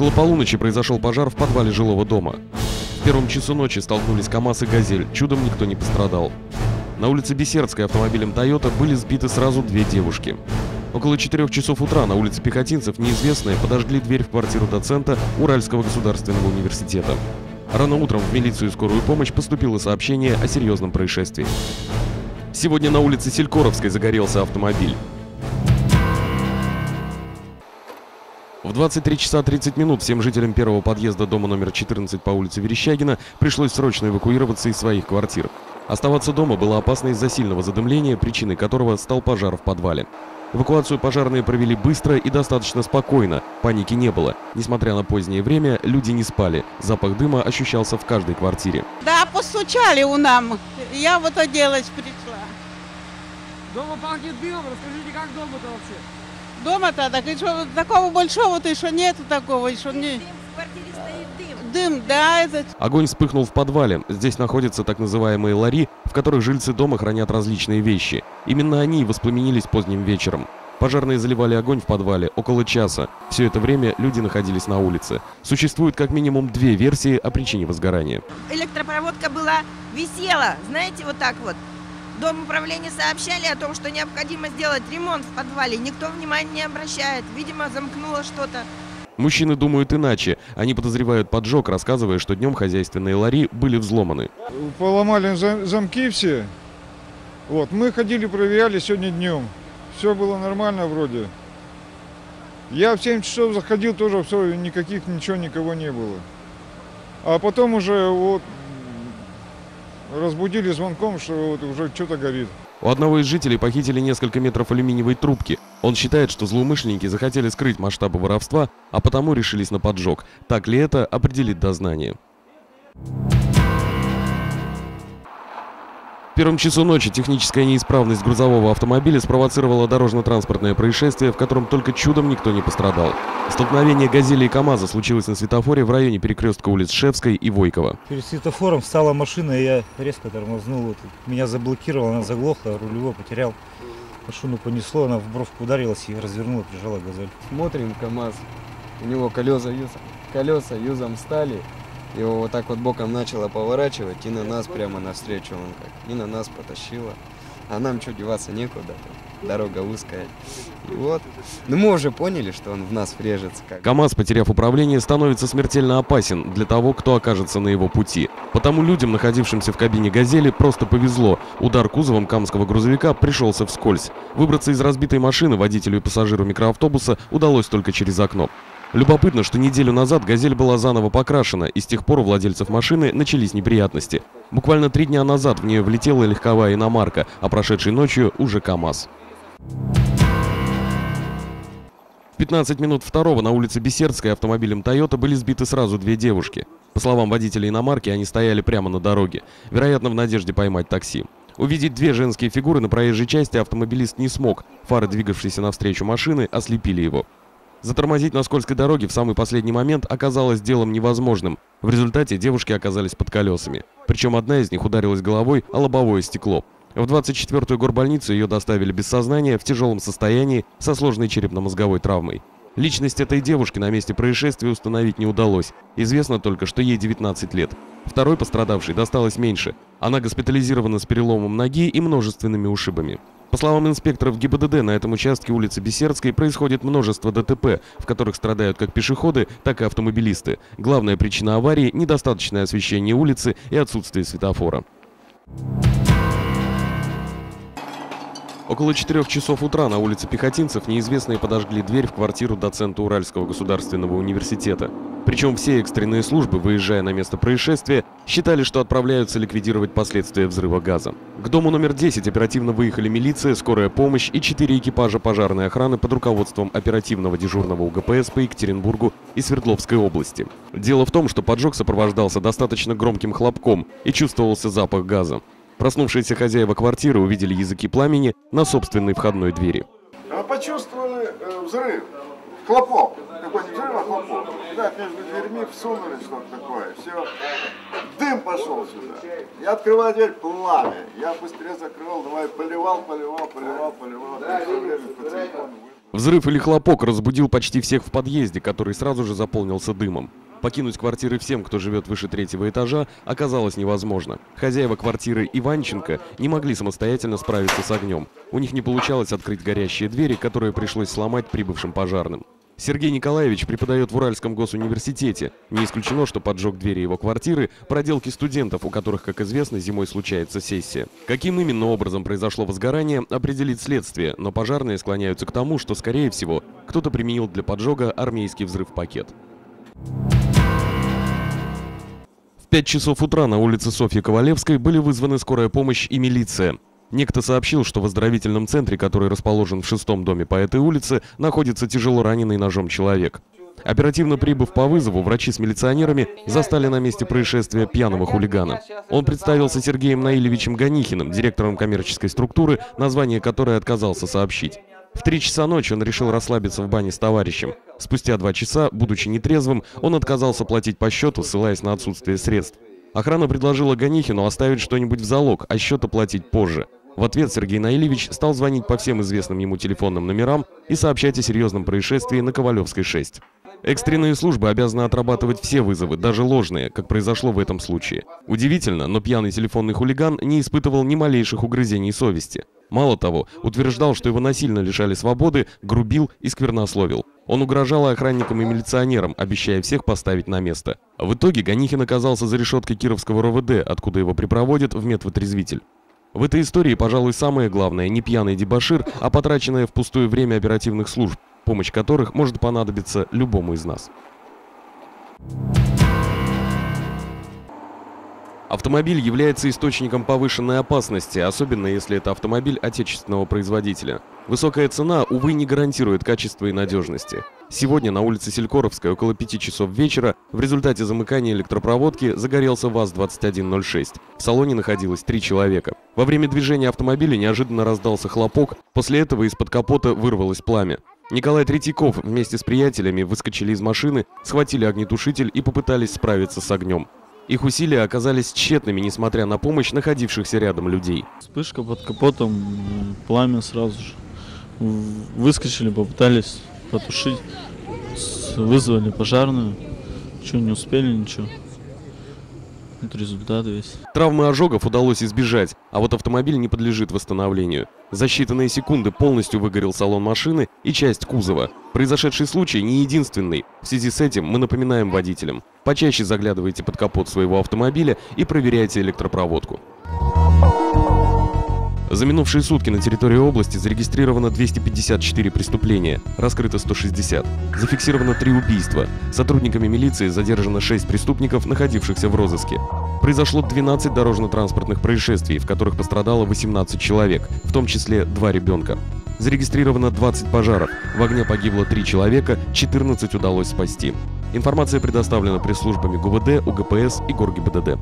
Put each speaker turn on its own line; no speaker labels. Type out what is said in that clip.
Около полуночи произошел пожар в подвале жилого дома. В первом часу ночи столкнулись КАМАЗ и «Газель», чудом никто не пострадал. На улице Беседской автомобилем «Тойота» были сбиты сразу две девушки. Около 4 часов утра на улице Пехотинцев неизвестные подожгли дверь в квартиру доцента Уральского государственного университета. Рано утром в милицию и скорую помощь поступило сообщение о серьезном происшествии. Сегодня на улице Селькоровской загорелся автомобиль. В 23 часа 30 минут всем жителям первого подъезда дома номер 14 по улице Верещагина пришлось срочно эвакуироваться из своих квартир. Оставаться дома было опасно из-за сильного задымления, причиной которого стал пожар в подвале. Эвакуацию пожарные провели быстро и достаточно спокойно, паники не было. Несмотря на позднее время, люди не спали. Запах дыма ощущался в каждой квартире.
Да, постучали у нам. Я вот оделась, пришла.
Дома пахнет дымом, расскажите, как дома-то вообще?
Дома-то, так и что, такого большого-то еще нету такого, еще не...
В квартире стоит дым.
Дым, да, это...
Огонь вспыхнул в подвале. Здесь находятся так называемые лари, в которых жильцы дома хранят различные вещи. Именно они и воспламенились поздним вечером. Пожарные заливали огонь в подвале около часа. Все это время люди находились на улице. Существует как минимум две версии о причине возгорания.
Электропроводка была, висела, знаете, вот так вот. Дом управления сообщали о том, что необходимо сделать ремонт в подвале. Никто внимания не обращает. Видимо, замкнуло что-то.
Мужчины думают иначе. Они подозревают поджог, рассказывая, что днем хозяйственные лари были взломаны.
Поломали зам- замки все. Вот, мы ходили, проверяли сегодня днем. Все было нормально вроде. Я в 7 часов заходил, тоже все, никаких, ничего, никого не было. А потом уже вот разбудили звонком, что вот уже что-то горит.
У одного из жителей похитили несколько метров алюминиевой трубки. Он считает, что злоумышленники захотели скрыть масштабы воровства, а потому решились на поджог. Так ли это, определит дознание. В первом часу ночи техническая неисправность грузового автомобиля спровоцировала дорожно-транспортное происшествие, в котором только чудом никто не пострадал. Столкновение «Газели» и КАМАЗа случилось на светофоре в районе перекрестка улиц Шевской и Войкова.
Перед светофором встала машина, и я резко тормознул. Вот, меня заблокировала, она заглохла, рулевой потерял. Машину понесло, она в бровку ударилась и развернула, прижала газель.
Смотрим КАМАЗ, у него колеса, колеса юзом стали, его вот так вот боком начало поворачивать и на нас прямо навстречу он как, и на нас потащило. А нам что, деваться некуда, тут дорога узкая. И вот, ну мы уже поняли, что он в нас врежется как.
КАМАЗ, потеряв управление, становится смертельно опасен для того, кто окажется на его пути. Потому людям, находившимся в кабине «Газели», просто повезло. Удар кузовом камского грузовика пришелся вскользь. Выбраться из разбитой машины водителю и пассажиру микроавтобуса удалось только через окно. Любопытно, что неделю назад «Газель» была заново покрашена, и с тех пор у владельцев машины начались неприятности. Буквально три дня назад в нее влетела легковая иномарка, а прошедшей ночью уже КАМАЗ. В 15 минут второго на улице Беседской автомобилем Toyota были сбиты сразу две девушки. По словам водителя иномарки, они стояли прямо на дороге, вероятно, в надежде поймать такси. Увидеть две женские фигуры на проезжей части автомобилист не смог. Фары, двигавшиеся навстречу машины, ослепили его. Затормозить на скользкой дороге в самый последний момент оказалось делом невозможным. В результате девушки оказались под колесами. Причем одна из них ударилась головой о лобовое стекло. В 24-ю горбольницу ее доставили без сознания в тяжелом состоянии со сложной черепно-мозговой травмой. Личность этой девушки на месте происшествия установить не удалось. Известно только, что ей 19 лет. Второй пострадавшей досталось меньше. Она госпитализирована с переломом ноги и множественными ушибами. По словам инспекторов ГИБДД, на этом участке улицы Беседской происходит множество ДТП, в которых страдают как пешеходы, так и автомобилисты. Главная причина аварии – недостаточное освещение улицы и отсутствие светофора. Около 4 часов утра на улице Пехотинцев неизвестные подожгли дверь в квартиру доцента Уральского государственного университета. Причем все экстренные службы, выезжая на место происшествия, считали, что отправляются ликвидировать последствия взрыва газа. К дому номер 10 оперативно выехали милиция, скорая помощь и четыре экипажа пожарной охраны под руководством оперативного дежурного УГПС по Екатеринбургу и Свердловской области. Дело в том, что поджог сопровождался достаточно громким хлопком и чувствовался запах газа. Проснувшиеся хозяева квартиры увидели языки пламени на собственной входной двери.
А почувствовали э, взрыв, хлопок, какой не взрыв, а хлопок. Да, между дверьми всунули что-то такое, все, дым пошел сюда. Я открываю дверь, пламя. Я быстрее закрывал, давай поливал, поливал, поливал, поливал. Вызвал.
Взрыв или хлопок разбудил почти всех в подъезде, который сразу же заполнился дымом. Покинуть квартиры всем, кто живет выше третьего этажа, оказалось невозможно. Хозяева квартиры Иванченко не могли самостоятельно справиться с огнем. У них не получалось открыть горящие двери, которые пришлось сломать прибывшим пожарным. Сергей Николаевич преподает в Уральском госуниверситете. Не исключено, что поджог двери его квартиры – проделки студентов, у которых, как известно, зимой случается сессия. Каким именно образом произошло возгорание, определит следствие, но пожарные склоняются к тому, что, скорее всего, кто-то применил для поджога армейский взрыв-пакет. В 5 часов утра на улице Софьи Ковалевской были вызваны скорая помощь и милиция. Некто сообщил, что в оздоровительном центре, который расположен в шестом доме по этой улице, находится тяжело раненый ножом человек. Оперативно прибыв по вызову, врачи с милиционерами застали на месте происшествия пьяного хулигана. Он представился Сергеем Наилевичем Ганихиным, директором коммерческой структуры, название которой отказался сообщить. В три часа ночи он решил расслабиться в бане с товарищем. Спустя два часа, будучи нетрезвым, он отказался платить по счету, ссылаясь на отсутствие средств. Охрана предложила Ганихину оставить что-нибудь в залог, а счет оплатить позже. В ответ Сергей Наилевич стал звонить по всем известным ему телефонным номерам и сообщать о серьезном происшествии на Ковалевской 6. Экстренные службы обязаны отрабатывать все вызовы, даже ложные, как произошло в этом случае. Удивительно, но пьяный телефонный хулиган не испытывал ни малейших угрызений совести. Мало того, утверждал, что его насильно лишали свободы, грубил и сквернословил. Он угрожал охранникам и милиционерам, обещая всех поставить на место. В итоге Ганихин оказался за решеткой Кировского РОВД, откуда его припроводят в медвотрезвитель. В этой истории, пожалуй, самое главное не пьяный дебашир, а потраченное впустую время оперативных служб, помощь которых может понадобиться любому из нас. Автомобиль является источником повышенной опасности, особенно если это автомобиль отечественного производителя. Высокая цена, увы, не гарантирует качества и надежности. Сегодня на улице Селькоровской около 5 часов вечера в результате замыкания электропроводки загорелся ВАЗ-2106. В салоне находилось три человека. Во время движения автомобиля неожиданно раздался хлопок, после этого из-под капота вырвалось пламя. Николай Третьяков вместе с приятелями выскочили из машины, схватили огнетушитель и попытались справиться с огнем. Их усилия оказались тщетными, несмотря на помощь находившихся рядом людей.
Вспышка под капотом, пламя сразу же. Выскочили, попытались потушить, вызвали пожарную. Что, не успели ничего. Вот результат весь.
Травмы ожогов удалось избежать, а вот автомобиль не подлежит восстановлению. За считанные секунды полностью выгорел салон машины и часть кузова. Произошедший случай не единственный. В связи с этим мы напоминаем водителям. Почаще заглядывайте под капот своего автомобиля и проверяйте электропроводку. За минувшие сутки на территории области зарегистрировано 254 преступления, раскрыто 160. Зафиксировано 3 убийства. Сотрудниками милиции задержано 6 преступников, находившихся в розыске. Произошло 12 дорожно-транспортных происшествий, в которых пострадало 18 человек, в том числе 2 ребенка. Зарегистрировано 20 пожаров, в огне погибло 3 человека, 14 удалось спасти. Информация предоставлена пресс-службами ГУВД, УГПС и ГОРГИБДД.